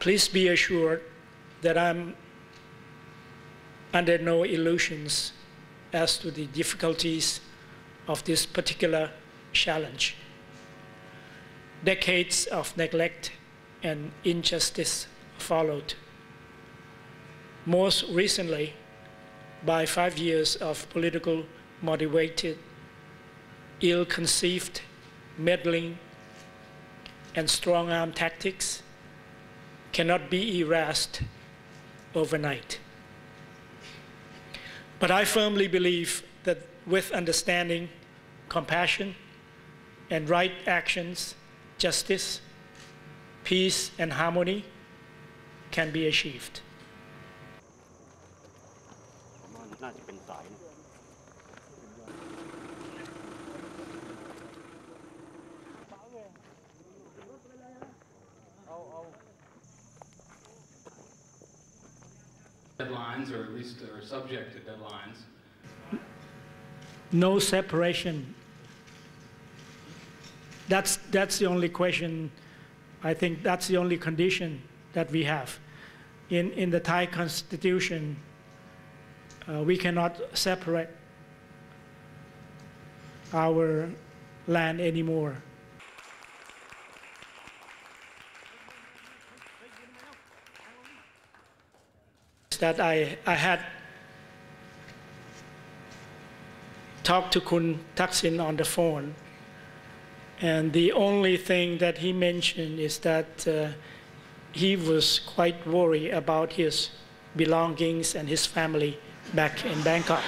Please be assured that I'm under no illusions as to the difficulties of this particular challenge. Decades of neglect and injustice followed. Most recently, by five years of political motivated, ill conceived meddling and strong arm tactics cannot be erased overnight. But I firmly believe that with understanding, compassion, and right actions, justice, peace, and harmony can be achieved. Deadlines, or at least are subject to deadlines. No separation. That's, that's the only question, I think that's the only condition that we have. In, in the Thai constitution, uh, we cannot separate our land anymore. That I, I had talked to Khun Thaksin on the phone, and the only thing that he mentioned is that uh, he was quite worried about his belongings and his family back in Bangkok.